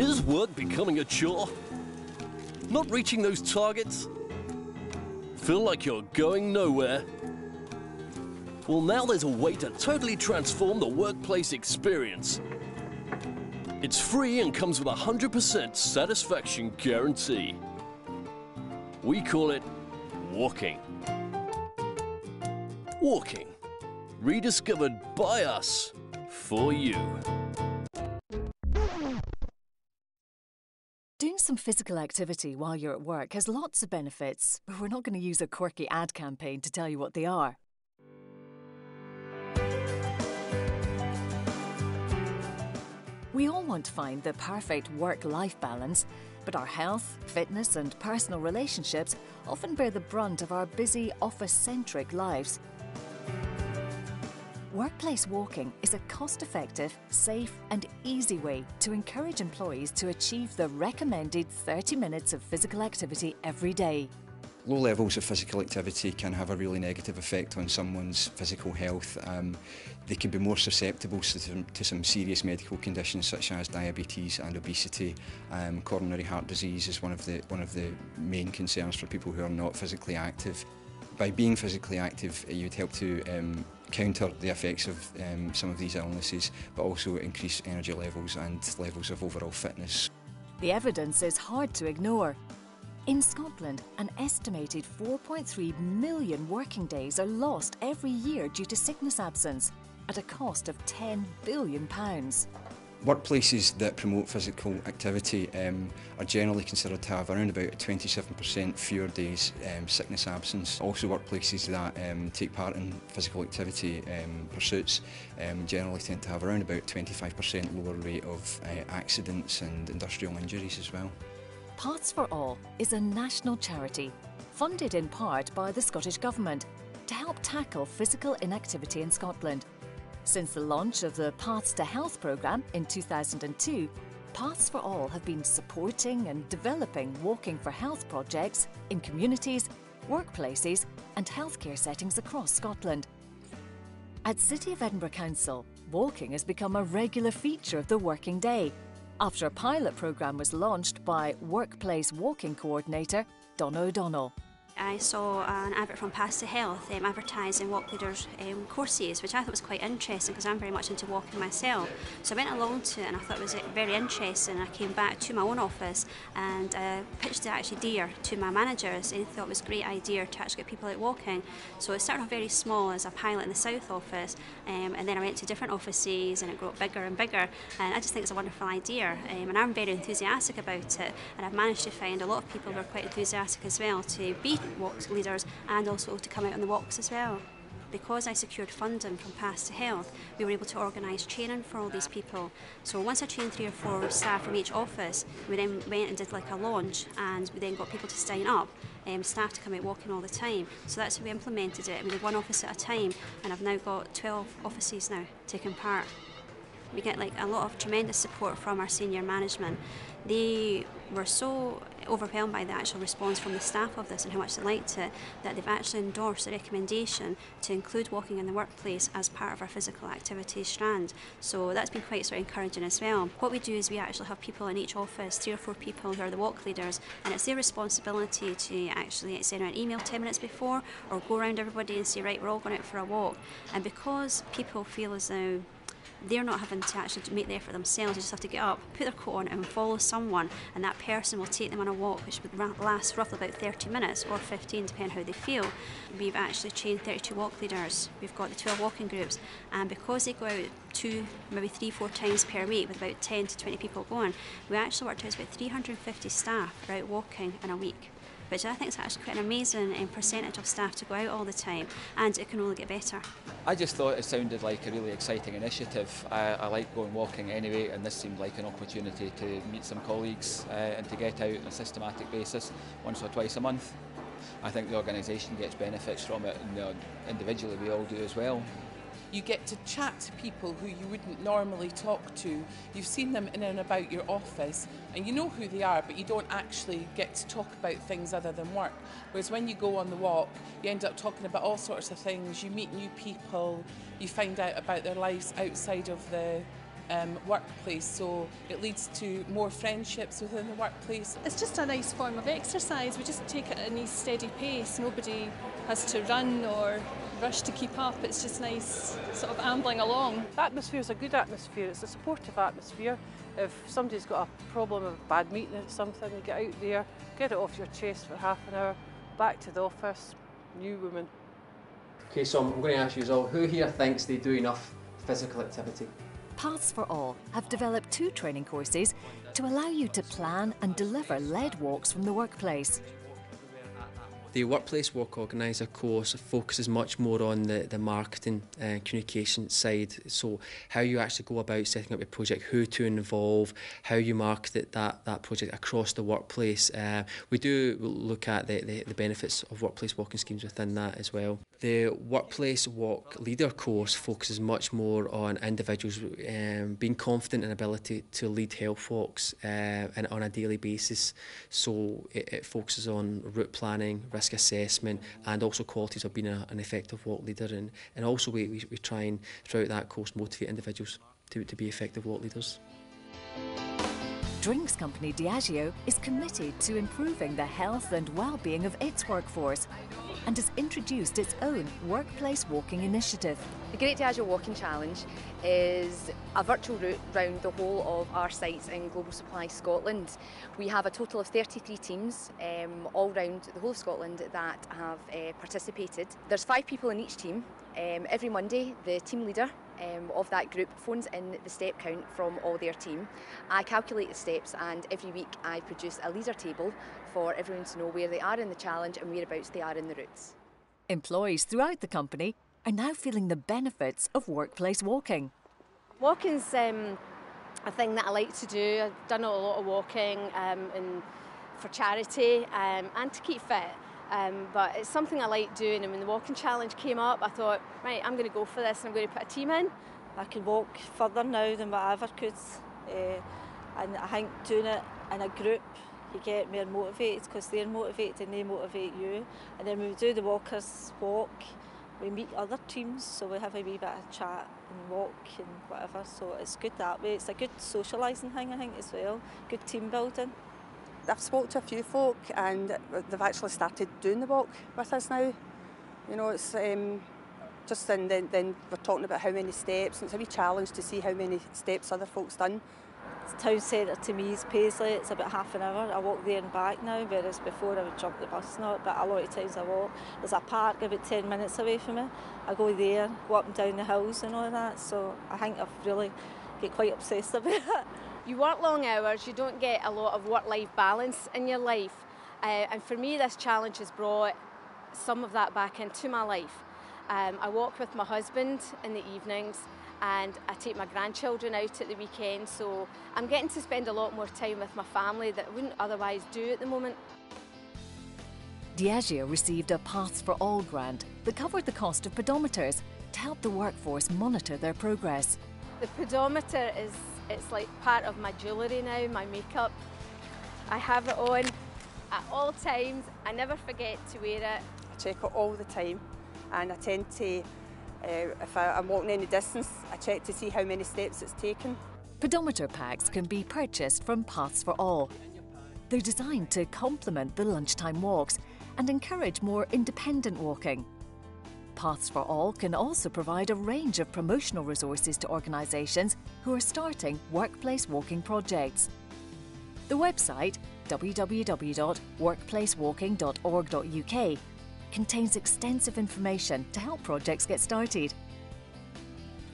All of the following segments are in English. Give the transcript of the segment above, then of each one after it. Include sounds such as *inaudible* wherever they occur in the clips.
Is work becoming a chore? Not reaching those targets? Feel like you're going nowhere? Well, now there's a way to totally transform the workplace experience. It's free and comes with a 100% satisfaction guarantee. We call it walking. Walking. Rediscovered by us for you. Physical activity while you're at work has lots of benefits, but we're not going to use a quirky ad campaign to tell you what they are. We all want to find the perfect work life balance, but our health, fitness, and personal relationships often bear the brunt of our busy, office centric lives. Workplace walking is a cost effective, safe, and easy way to encourage employees to achieve the recommended 30 minutes of physical activity every day. Low levels of physical activity can have a really negative effect on someone's physical health. Um, they can be more susceptible to some, to some, serious medical conditions such as diabetes and obesity. Um, coronary heart disease is one of the one of the main concerns for people who are not physically active. By being physically active, you'd help to um, counter the effects of um, some of these illnesses, but also increase energy levels and levels of overall fitness. The evidence is hard to ignore. In Scotland, an estimated 4.3 million working days are lost every year due to sickness absence, at a cost of £10 billion. Workplaces that promote physical activity um, are generally considered to have around about 27% fewer days um, sickness absence. Also workplaces that um, take part in physical activity um, pursuits um, generally tend to have around about 25% lower rate of uh, accidents and industrial injuries as well. Paths for All is a national charity funded in part by the Scottish Government to help tackle physical inactivity in Scotland since the launch of the Paths to Health programme in 2002, Paths for All have been supporting and developing walking for health projects in communities, workplaces, and healthcare settings across Scotland. At City of Edinburgh Council, walking has become a regular feature of the working day after a pilot programme was launched by Workplace Walking Coordinator Donna O'Donnell. I saw an advert from Paths to Health um, advertising walk leaders um, courses, which I thought was quite interesting because I'm very much into walking myself. So I went along to it and I thought it was uh, very interesting. I came back to my own office and uh, pitched it actually dear to my managers and thought it was a great idea to actually get people out walking. So it started off very small as a pilot in the South office um, and then I went to different offices and it grew bigger and bigger and I just think it's a wonderful idea um, and I'm very enthusiastic about it and I've managed to find a lot of people who are quite enthusiastic as well to be walk leaders and also to come out on the walks as well. Because I secured funding from Paths to Health, we were able to organise training for all these people. So once I trained three or four staff from each office, we then went and did like a launch and we then got people to sign up um, staff to come out walking all the time. So that's how we implemented it. We did one office at a time, and I've now got 12 offices now taking part. We get like a lot of tremendous support from our senior management. They were so overwhelmed by the actual response from the staff of this and how much they liked it that they've actually endorsed the recommendation to include walking in the workplace as part of our physical activities strand. So that's been quite sort of encouraging as well. What we do is we actually have people in each office, three or four people who are the walk leaders, and it's their responsibility to actually send out an email 10 minutes before or go around everybody and say, right, we're all going out for a walk. And because people feel as though they're not having to actually make the effort themselves. They just have to get up, put their coat on, and follow someone, and that person will take them on a walk, which would last roughly about 30 minutes or 15, depending how they feel. We've actually trained 32 walk leaders. We've got the 12 walking groups, and because they go out two, maybe three, four times per week with about 10 to 20 people going, we actually worked out about 350 staff out walking in a week which I think is actually quite an amazing um, percentage of staff to go out all the time and it can only get better. I just thought it sounded like a really exciting initiative. I, I like going walking anyway and this seemed like an opportunity to meet some colleagues uh, and to get out on a systematic basis once or twice a month. I think the organisation gets benefits from it and uh, individually we all do as well. You get to chat to people who you wouldn't normally talk to. You've seen them in and about your office and you know who they are, but you don't actually get to talk about things other than work. Whereas when you go on the walk, you end up talking about all sorts of things. You meet new people, you find out about their lives outside of the um, workplace, so it leads to more friendships within the workplace. It's just a nice form of exercise. We just take it at a nice steady pace. Nobody has to run or rush to keep up. It's just nice sort of ambling along. The atmosphere is a good atmosphere. It's a supportive atmosphere. If somebody's got a problem of bad meeting or something, you get out there, get it off your chest for half an hour, back to the office, new woman. Okay, so I'm going to ask you all, who here thinks they do enough physical activity? Paths for All have developed two training courses to allow you to plan and deliver led walks from the workplace. The Workplace Walk Organiser course focuses much more on the, the marketing and communication side. So, how you actually go about setting up your project, who to involve, how you market that, that project across the workplace. Uh, we do look at the, the, the benefits of workplace walking schemes within that as well. The Workplace Walk Leader course focuses much more on individuals um, being confident in ability to lead health walks uh, and on a daily basis. So, it, it focuses on route planning, risk assessment and also qualities of being a, an effective walk leader and, and also we, we, we try and throughout that course motivate individuals to, to be effective walk leaders. Drinks company Diageo is committed to improving the health and well-being of its workforce and has introduced its own workplace walking initiative. The Great Diageo Walking Challenge is a virtual route round the whole of our sites in Global Supply Scotland. We have a total of 33 teams um, all round the whole of Scotland that have uh, participated. There's five people in each team. Um, every Monday, the team leader um, of that group phones in the step count from all their team. I calculate the steps and every week I produce a leader table for everyone to know where they are in the challenge and whereabouts they are in the routes. Employees throughout the company are now feeling the benefits of workplace walking. Walking's um, a thing that I like to do. I've done a lot of walking um, and for charity um, and to keep fit. Um, but it's something I like doing. And when the walking challenge came up, I thought, right, I'm going to go for this and I'm going to put a team in. I can walk further now than what I ever could. Uh, and I think doing it in a group, you get more motivated because they're motivated and they motivate you. And then when we do the walkers walk, we meet other teams, so we have a wee bit of chat and walk and whatever. So it's good that way. It's a good socialising thing, I think, as well. Good team building. I've spoke to a few folk and they've actually started doing the walk with us now. You know, it's um, just and then, then we're talking about how many steps and it's a wee challenge to see how many steps other folks done. The town centre to me is Paisley, it's about half an hour. I walk there and back now, whereas before I would jump the bus not, but a lot of times I walk. There's a park about 10 minutes away from me. I go there, go up and down the hills and all that, so I think I've really get quite obsessed about *laughs* it. You work long hours, you don't get a lot of work-life balance in your life. Uh, and for me, this challenge has brought some of that back into my life. Um, I walk with my husband in the evenings and I take my grandchildren out at the weekend, so I'm getting to spend a lot more time with my family that I wouldn't otherwise do at the moment. Diageo received a Paths for All grant that covered the cost of pedometers to help the workforce monitor their progress. The pedometer is it's like part of my jewellery now, my makeup. I have it on at all times. I never forget to wear it. I check it all the time and I tend to, uh, if I, I'm walking any distance, I check to see how many steps it's taken. Pedometer packs can be purchased from Paths for All. They're designed to complement the lunchtime walks and encourage more independent walking. Paths for All can also provide a range of promotional resources to organisations who are starting workplace walking projects. The website www.workplacewalking.org.uk contains extensive information to help projects get started.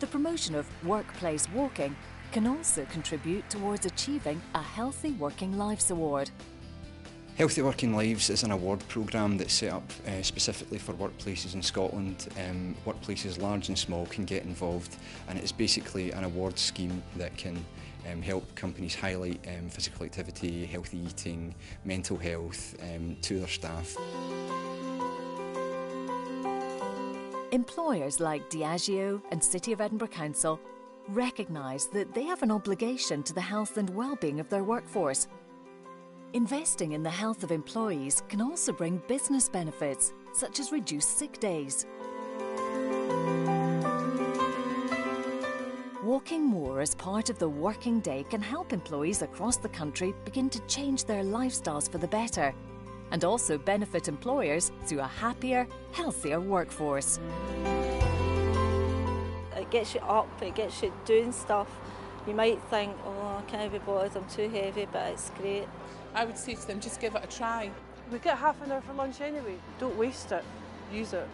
The promotion of workplace walking can also contribute towards achieving a Healthy Working Lives Award. Healthy Working Lives is an award programme that's set up uh, specifically for workplaces in Scotland. Um, workplaces large and small can get involved and it's basically an award scheme that can um, help companies highlight um, physical activity, healthy eating, mental health um, to their staff. Employers like Diageo and City of Edinburgh Council recognise that they have an obligation to the health and well-being of their workforce Investing in the health of employees can also bring business benefits, such as reduced sick days. Walking more as part of the working day can help employees across the country begin to change their lifestyles for the better and also benefit employers through a happier, healthier workforce. It gets you up, it gets you doing stuff. You might think, oh, I can't be bothered, I'm too heavy, but it's great. I would say to them, just give it a try. We get half an hour for lunch anyway. Don't waste it. Use it.